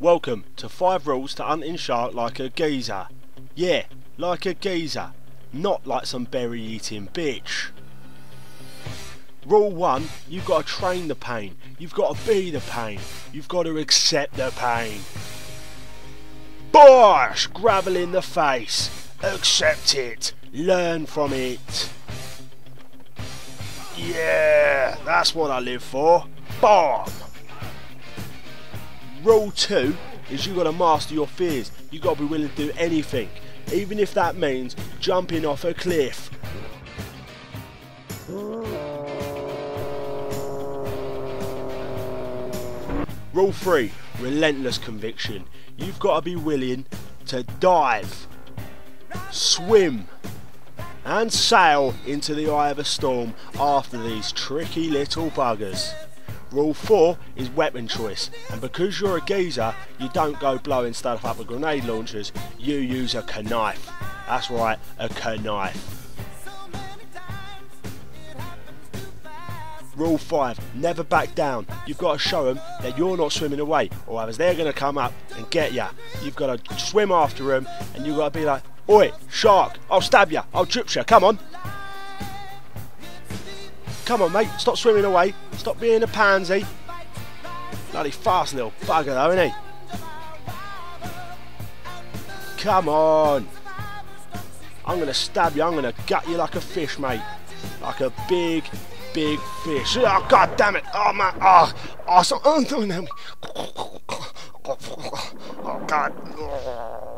Welcome to 5 rules to hunting shark like a geezer. Yeah, like a geezer, not like some berry eating bitch. Rule 1, you've got to train the pain. You've got to be the pain. You've got to accept the pain. Bosh! Gravel in the face. Accept it. Learn from it. Yeah, that's what I live for. Bomb! Rule 2 is you've got to master your fears. You've got to be willing to do anything, even if that means jumping off a cliff. Rule 3 Relentless conviction. You've got to be willing to dive, swim, and sail into the eye of a storm after these tricky little buggers. Rule 4 is weapon choice, and because you're a geezer, you don't go blowing stuff up with grenade launchers, you use a knife. That's right, a knife. Rule 5, never back down. You've got to show them that you're not swimming away, or else they're going to come up and get you. You've got to swim after them, and you've got to be like, Oi, shark, I'll stab you, I'll trip you, come on. Come on, mate, stop swimming away, stop being a pansy. Bloody fast little bugger though, isn't he? Come on. I'm going to stab you, I'm going to gut you like a fish, mate. Like a big, big fish. Oh, god damn it. Oh. Oh, oh, so, oh, no, no. Oh, god. Oh.